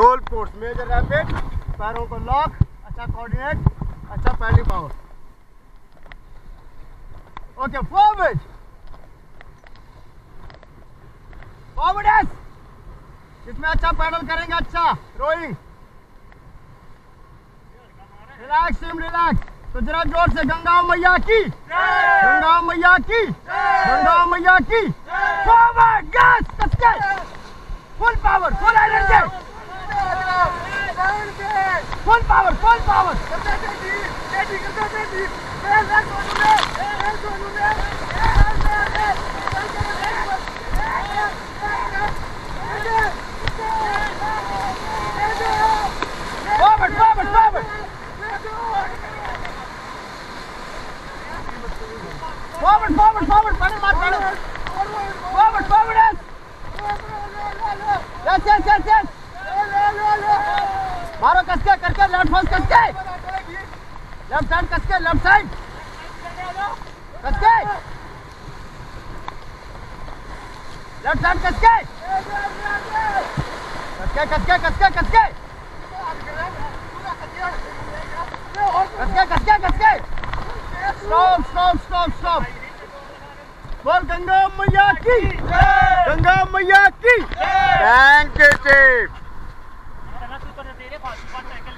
Goal post major rapid पैरों को lock अच्छा कोऑर्डिनेट अच्छा paddling power okay forward forward S इसमें अच्छा पैडल करेंगे अच्छा रोइंग रिलैक्स टीम रिलैक्स तो जरा ज़ोर से गंगा मैया की। गंगा मैया की। गंगा मैया की। Forward full power full power Robert, Robert, Robert! Robert, Robert, Robert! Robert, Robert! Robert, Robert! That's it! मारो कसके करके लेफ़्ट फ़र्स्ट कसके? लेफ़्ट हैंड कसके लेफ़्ट साइड कसके? लेफ़्ट हैंड कसके? कसके कसके कसके कसके? कसके कसके कसके? Stop stop stop stop. बोल गंगा मैया की? गंगा मैया की? Thank you chief One second.